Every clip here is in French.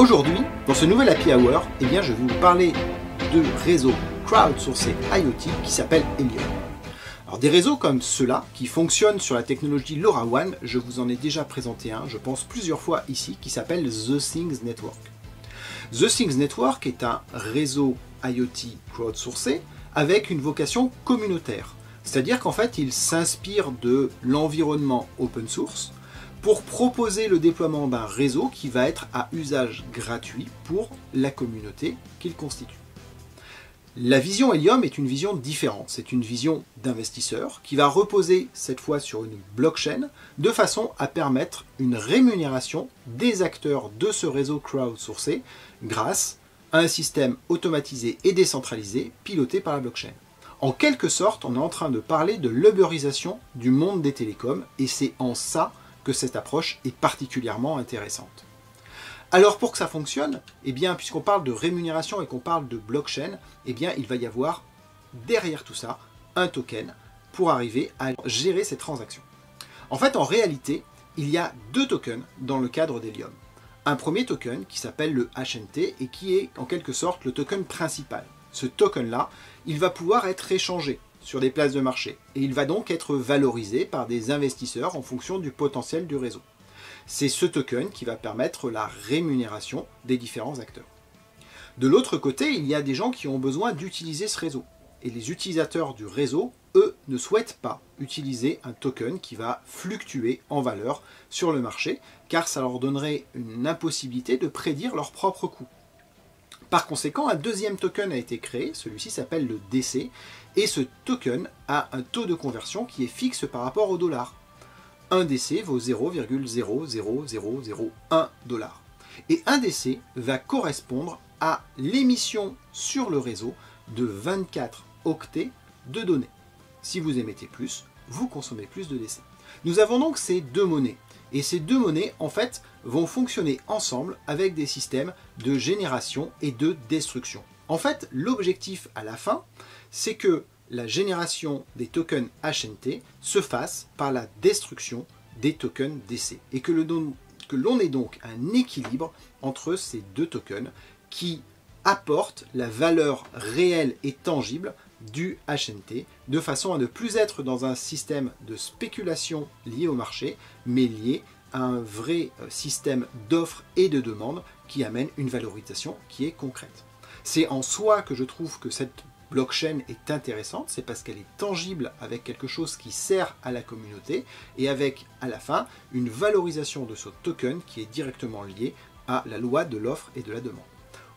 Aujourd'hui, dans ce nouvel Happy Hour, eh bien, je vais vous parler de réseaux crowdsourcés IoT qui s'appelle Helium. Alors des réseaux comme ceux-là, qui fonctionnent sur la technologie LoRaWAN, je vous en ai déjà présenté un, je pense plusieurs fois ici, qui s'appelle The Things Network. The Things Network est un réseau IoT crowdsourcé avec une vocation communautaire. C'est-à-dire qu'en fait, il s'inspire de l'environnement open source pour proposer le déploiement d'un réseau qui va être à usage gratuit pour la communauté qu'il constitue. La vision Helium est une vision différente. C'est une vision d'investisseur qui va reposer cette fois sur une blockchain de façon à permettre une rémunération des acteurs de ce réseau crowdsourcé grâce à un système automatisé et décentralisé piloté par la blockchain. En quelque sorte, on est en train de parler de l'uberisation du monde des télécoms et c'est en ça cette approche est particulièrement intéressante. Alors pour que ça fonctionne, eh bien puisqu'on parle de rémunération et qu'on parle de blockchain, eh bien il va y avoir derrière tout ça un token pour arriver à gérer ces transactions. En fait, en réalité, il y a deux tokens dans le cadre d'Helium. Un premier token qui s'appelle le HNT et qui est en quelque sorte le token principal. Ce token-là, il va pouvoir être échangé sur des places de marché et il va donc être valorisé par des investisseurs en fonction du potentiel du réseau. C'est ce token qui va permettre la rémunération des différents acteurs. De l'autre côté, il y a des gens qui ont besoin d'utiliser ce réseau. Et les utilisateurs du réseau, eux, ne souhaitent pas utiliser un token qui va fluctuer en valeur sur le marché, car ça leur donnerait une impossibilité de prédire leur propre coût. Par conséquent, un deuxième token a été créé, celui-ci s'appelle le DC, et ce token a un taux de conversion qui est fixe par rapport au dollar un DC vaut 0,00001 dollar. Et un DC va correspondre à l'émission sur le réseau de 24 octets de données. Si vous émettez plus, vous consommez plus de DC. Nous avons donc ces deux monnaies. Et ces deux monnaies, en fait, vont fonctionner ensemble avec des systèmes de génération et de destruction. En fait, l'objectif à la fin, c'est que la génération des tokens HNT se fasse par la destruction des tokens DC. Et que l'on ait donc un équilibre entre ces deux tokens qui apportent la valeur réelle et tangible du HNT de façon à ne plus être dans un système de spéculation lié au marché, mais lié à un vrai euh, système d'offres et de demandes qui amène une valorisation qui est concrète. C'est en soi que je trouve que cette blockchain est intéressante, c'est parce qu'elle est tangible avec quelque chose qui sert à la communauté et avec, à la fin, une valorisation de ce token qui est directement lié à la loi de l'offre et de la demande.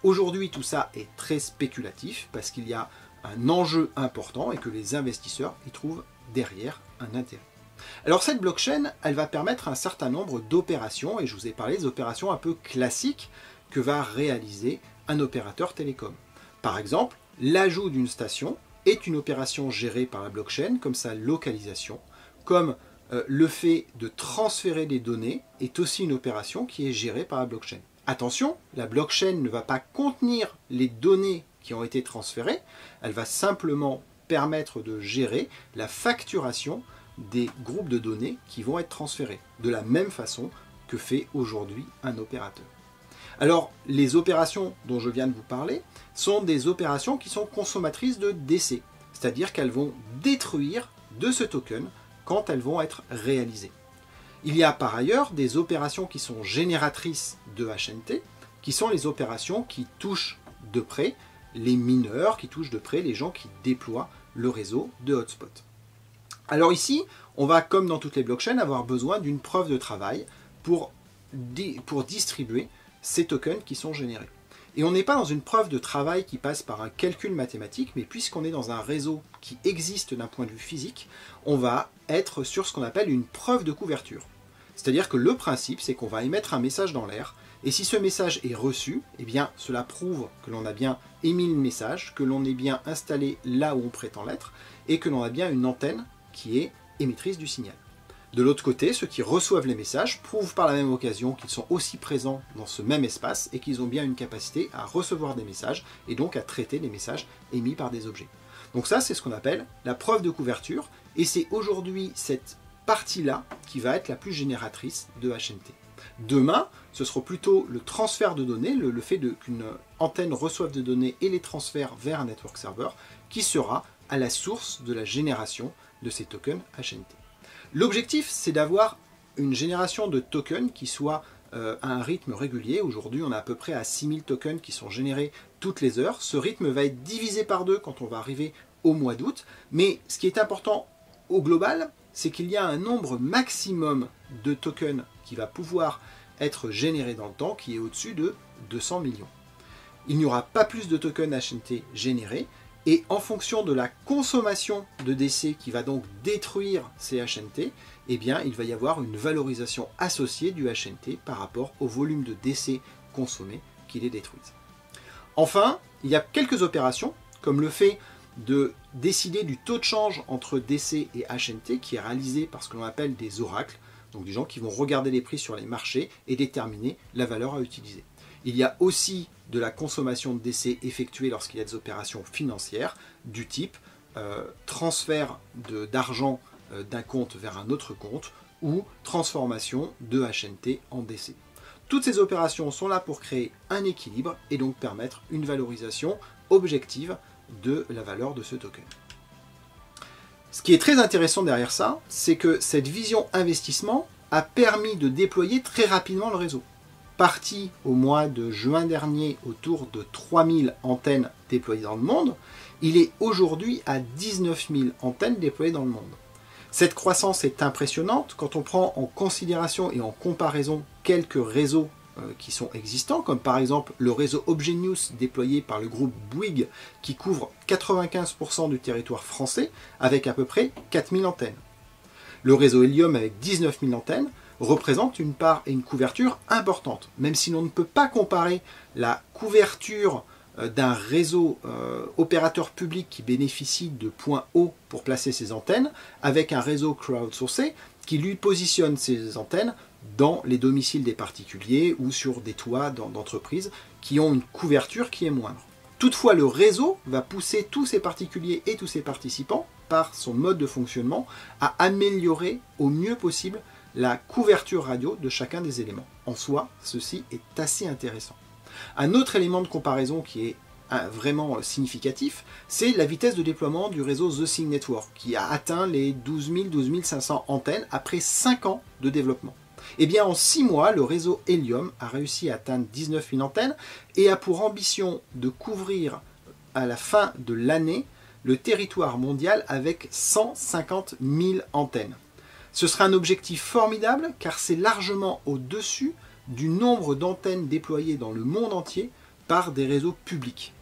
Aujourd'hui, tout ça est très spéculatif parce qu'il y a un enjeu important et que les investisseurs y trouvent derrière un intérêt. Alors cette blockchain, elle va permettre un certain nombre d'opérations, et je vous ai parlé des opérations un peu classiques que va réaliser un opérateur télécom. Par exemple, L'ajout d'une station est une opération gérée par la blockchain, comme sa localisation, comme euh, le fait de transférer des données est aussi une opération qui est gérée par la blockchain. Attention, la blockchain ne va pas contenir les données qui ont été transférées, elle va simplement permettre de gérer la facturation des groupes de données qui vont être transférés, de la même façon que fait aujourd'hui un opérateur. Alors, les opérations dont je viens de vous parler sont des opérations qui sont consommatrices de DC, c'est-à-dire qu'elles vont détruire de ce token quand elles vont être réalisées. Il y a par ailleurs des opérations qui sont génératrices de HNT, qui sont les opérations qui touchent de près les mineurs, qui touchent de près les gens qui déploient le réseau de hotspot. Alors ici, on va, comme dans toutes les blockchains, avoir besoin d'une preuve de travail pour, pour distribuer ces tokens qui sont générés. Et on n'est pas dans une preuve de travail qui passe par un calcul mathématique, mais puisqu'on est dans un réseau qui existe d'un point de vue physique, on va être sur ce qu'on appelle une preuve de couverture. C'est-à-dire que le principe, c'est qu'on va émettre un message dans l'air, et si ce message est reçu, eh bien cela prouve que l'on a bien émis le message, que l'on est bien installé là où on prétend l'être, et que l'on a bien une antenne qui est émettrice du signal. De l'autre côté, ceux qui reçoivent les messages prouvent par la même occasion qu'ils sont aussi présents dans ce même espace et qu'ils ont bien une capacité à recevoir des messages et donc à traiter les messages émis par des objets. Donc ça, c'est ce qu'on appelle la preuve de couverture et c'est aujourd'hui cette partie-là qui va être la plus génératrice de HNT. Demain, ce sera plutôt le transfert de données, le, fait qu'une antenne reçoive des données et les transfère vers un network server, qui sera à la source de la génération de ces tokens HNT. L'objectif, c'est d'avoir une génération de tokens qui soit euh, à un rythme régulier. Aujourd'hui, on a à peu près à 6000 tokens qui sont générés toutes les heures. Ce rythme va être divisé par deux quand on va arriver au mois d'août. Mais ce qui est important au global, c'est qu'il y a un nombre maximum de tokens qui va pouvoir être généré dans le temps qui est au-dessus de 200 millions. Il n'y aura pas plus de tokens HNT générés, et en fonction de la consommation de DC qui va donc détruire ces HNT, eh bien, il va y avoir une valorisation associée du HNT par rapport au volume de DC consommé qui les détruisent. Enfin, il y a quelques opérations, comme le fait de décider du taux de change entre DC et HNT, qui est réalisé par ce que l'on appelle des oracles, donc des gens qui vont regarder les prix sur les marchés et déterminer la valeur à utiliser. Il y a aussi de la consommation de décès effectuée lorsqu'il y a des opérations financières du type euh, transfert d'argent euh, d'un compte vers un autre compte ou transformation de HNT en DC. Toutes ces opérations sont là pour créer un équilibre et donc permettre une valorisation objective de la valeur de ce token. Ce qui est très intéressant derrière ça, c'est que cette vision investissement a permis de déployer très rapidement le réseau parti au mois de juin dernier autour de 3000 antennes déployées dans le monde, il est aujourd'hui à 19 000 antennes déployées dans le monde. Cette croissance est impressionnante quand on prend en considération et en comparaison quelques réseaux qui sont existants, comme par exemple le réseau Obgenius déployé par le groupe Bouygues qui couvre 95% du territoire français avec à peu près 4000 antennes. Le réseau Helium avec 19 000 antennes, représente une part et une couverture importante. Même si l'on ne peut pas comparer la couverture euh, d'un réseau euh, opérateur public qui bénéficie de points hauts pour placer ses antennes avec un réseau crowdsourcé qui lui positionne ses antennes dans les domiciles des particuliers ou sur des toits d'entreprises qui ont une couverture qui est moindre. Toutefois, le réseau va pousser tous ces particuliers et tous ces participants, par son mode de fonctionnement, à améliorer au mieux possible la couverture radio de chacun des éléments. En soi, ceci est assez intéressant. Un autre élément de comparaison qui est euh, vraiment significatif, c'est la vitesse de déploiement du réseau The Sync Network, qui a atteint les 12 000, 12 500 antennes après 5 ans de développement. Eh bien, en 6 mois, le réseau Helium a réussi à atteindre 19 000 antennes et a pour ambition de couvrir à la fin de l'année le territoire mondial avec 150 000 antennes. Ce sera un objectif formidable car c'est largement au-dessus du nombre d'antennes déployées dans le monde entier par des réseaux publics.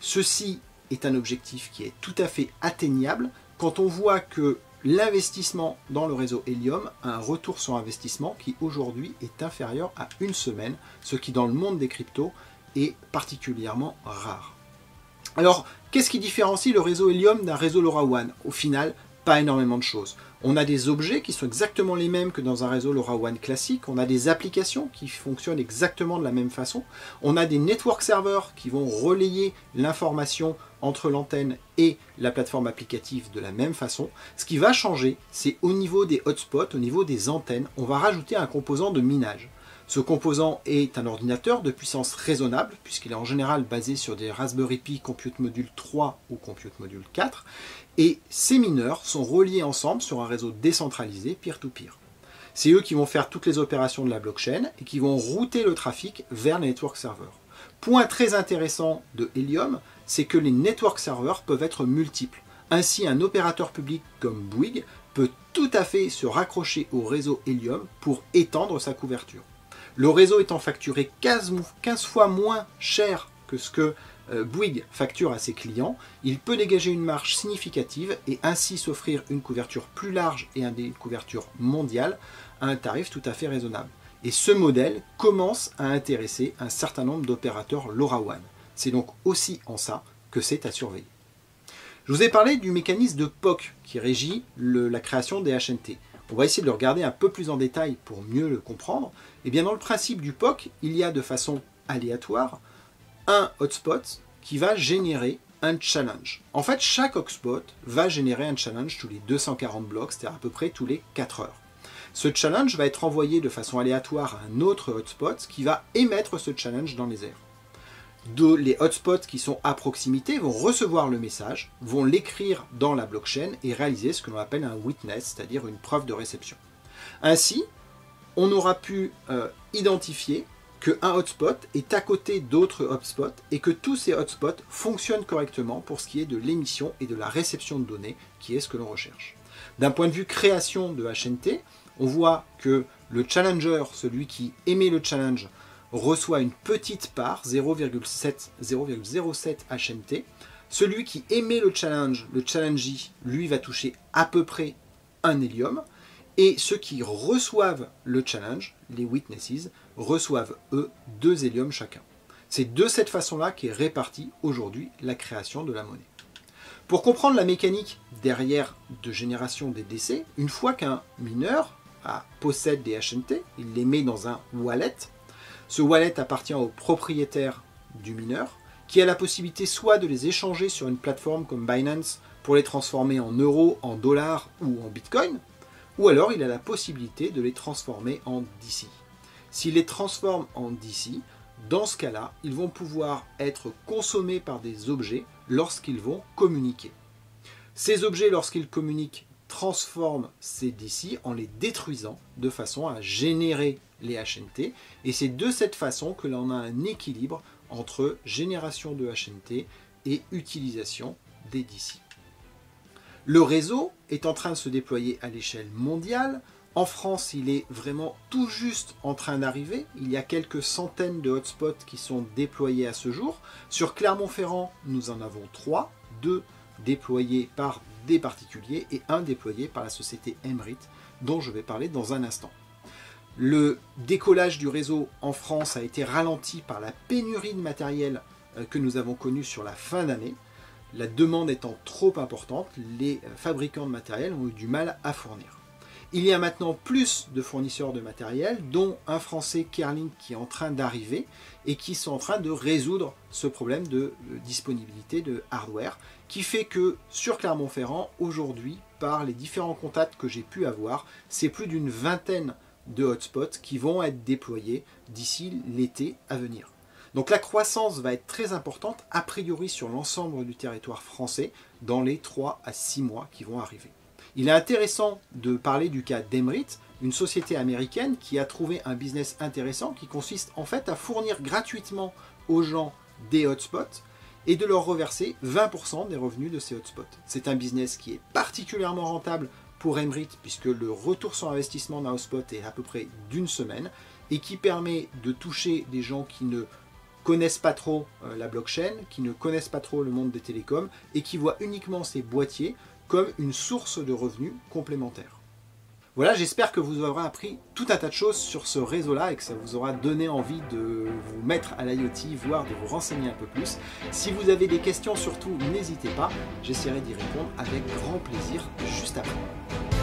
Ceci est un objectif qui est tout à fait atteignable quand on voit que l'investissement dans le réseau Helium a un retour sur investissement qui aujourd'hui est inférieur à une semaine, ce qui dans le monde des cryptos est particulièrement rare. Alors, qu'est-ce qui différencie le réseau Helium d'un réseau LoRaWAN? Au final, pas énormément de choses. On a des objets qui sont exactement les mêmes que dans un réseau LoRaWAN classique. On a des applications qui fonctionnent exactement de la même façon. On a des network servers qui vont relayer l'information entre l'antenne et la plateforme applicative de la même façon. Ce qui va changer, c'est au niveau des hotspots, au niveau des antennes, on va rajouter un composant de minage. Ce composant est un ordinateur de puissance raisonnable, puisqu'il est en général basé sur des Raspberry Pi Compute Module 3 ou Compute Module 4, et ces mineurs sont reliés ensemble sur un réseau décentralisé peer-to-peer. C'est eux qui vont faire toutes les opérations de la blockchain et qui vont router le trafic vers les network servers. Point très intéressant de Helium, c'est que les network servers peuvent être multiples. Ainsi, un opérateur public comme Bouygues peut tout à fait se raccrocher au réseau Helium pour étendre sa couverture. Le réseau étant facturé 15, fois moins cher que ce que euh, Bouygues facture à ses clients, il peut dégager une marge significative et ainsi s'offrir une couverture plus large et une couverture mondiale à un tarif tout à fait raisonnable. Et ce modèle commence à intéresser un certain nombre d'opérateurs LoRaWAN. C'est donc aussi en ça que c'est à surveiller. Je vous ai parlé du mécanisme de POC qui régit la création des HNT. On va essayer de le regarder un peu plus en détail pour mieux le comprendre. Et eh bien dans le principe du POC, il y a de façon aléatoire un hotspot qui va générer un challenge. En fait, chaque hotspot va générer un challenge tous les 240 blocs, c'est-à-dire à peu près tous les 4 heures. Ce challenge va être envoyé de façon aléatoire à un autre hotspot qui va émettre ce challenge dans les airs. Les hotspots qui sont à proximité vont recevoir le message, vont l'écrire dans la blockchain et réaliser ce que l'on appelle un witness, c'est-à-dire une preuve de réception. Ainsi, on aura pu euh, identifier qu'un hotspot est à côté d'autres hotspots et que tous ces hotspots fonctionnent correctement pour ce qui est de l'émission et de la réception de données, qui est ce que l'on recherche. D'un point de vue création de HNT, on voit que le challenger, celui qui émet le challenge, reçoit une petite part, 0,07 HNT. Celui qui émet le challenge, le challengee, lui va toucher à peu près un hélium. Et ceux qui reçoivent le challenge, les witnesses, reçoivent eux deux héliums chacun. C'est de cette façon-là qu'est répartie aujourd'hui la création de la monnaie. Pour comprendre la mécanique derrière de génération des décès, une fois qu'un mineur possède des HNT, il les met dans un wallet. Ce wallet appartient au propriétaire du mineur, qui a la possibilité soit de les échanger sur une plateforme comme Binance pour les transformer en euros, en dollars ou en bitcoin, ou alors il a la possibilité de les transformer en DC. S'il les transforme en DC, dans ce cas-là, ils vont pouvoir être consommés par des objets lorsqu'ils vont communiquer. Ces objets, lorsqu'ils communiquent, transforment ces DC en les détruisant de façon à générer les HNT. Et c'est de cette façon que l'on a un équilibre entre génération de HNT et utilisation des DC. Le réseau est en train de se déployer à l'échelle mondiale. En France, il est vraiment tout juste en train d'arriver. Il y a quelques centaines de hotspots qui sont déployés à ce jour. Sur Clermont-Ferrand, nous en avons trois, deux déployés par des particuliers et un déployé par la société Emrit, dont je vais parler dans un instant. Le décollage du réseau en France a été ralenti par la pénurie de matériel euh, que nous avons connue sur la fin d'année. La demande étant trop importante, les euh, fabricants de matériel ont eu du mal à fournir. Il y a maintenant plus de fournisseurs de matériel, dont un français Kerlink qui est en train d'arriver et qui sont en train de résoudre ce problème de disponibilité de hardware, qui fait que sur Clermont-Ferrand, aujourd'hui, par les différents contacts que j'ai pu avoir, c'est plus d'une vingtaine de hotspots qui vont être déployés d'ici l'été à venir. Donc la croissance va être très importante, a priori sur l'ensemble du territoire français, dans les 3 à 6 mois qui vont arriver. Il est intéressant de parler du cas d'Emrit, une société américaine qui a trouvé un business intéressant qui consiste en fait à fournir gratuitement aux gens des hotspots et de leur reverser 20% des revenus de ces hotspots. C'est un business qui est particulièrement rentable pour Emrit puisque le retour sur investissement d'un hotspot est à peu près d'une semaine et qui permet de toucher des gens qui ne connaissent pas trop euh, la blockchain, qui ne connaissent pas trop le monde des télécoms et qui voient uniquement ces boîtiers comme une source de revenus complémentaire. Voilà, j'espère que vous aurez appris tout un tas de choses sur ce réseau-là et que ça vous aura donné envie de vous mettre à l'IoT, voire de vous renseigner un peu plus. Si vous avez des questions, surtout, n'hésitez pas, j'essaierai d'y répondre avec grand plaisir juste après.